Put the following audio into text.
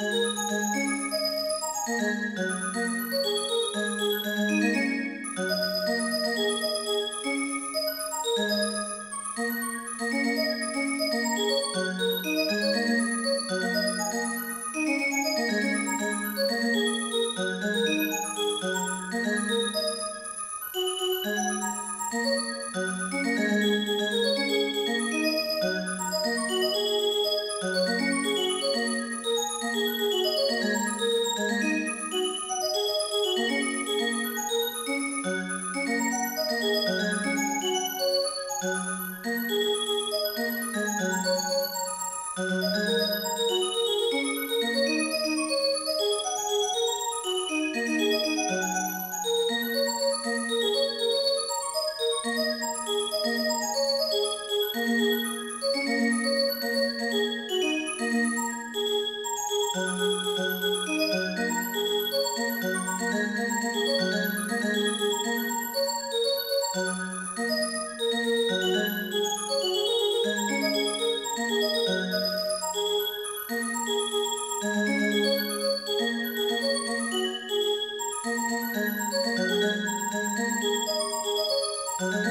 Música Música Mm-hmm.